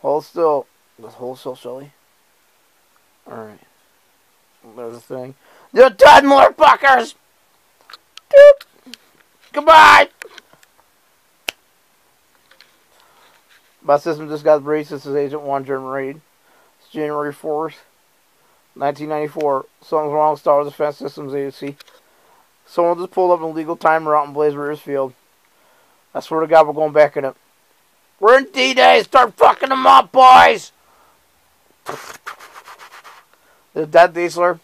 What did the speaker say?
Hold still. Just hold still, Shelly. Alright. There's a thing. The dead motherfuckers! Doop! Goodbye! My system just got briefed. This is Agent 1 German Raid. It's January 4th, 1994. Something's wrong with Star Wars Defense Systems Agency. Someone just pulled up an illegal timer out in Blaze Rears Field. I swear to God, we're going back in it. We're in D-Day. Start fucking them up, boys! Is that Diesel?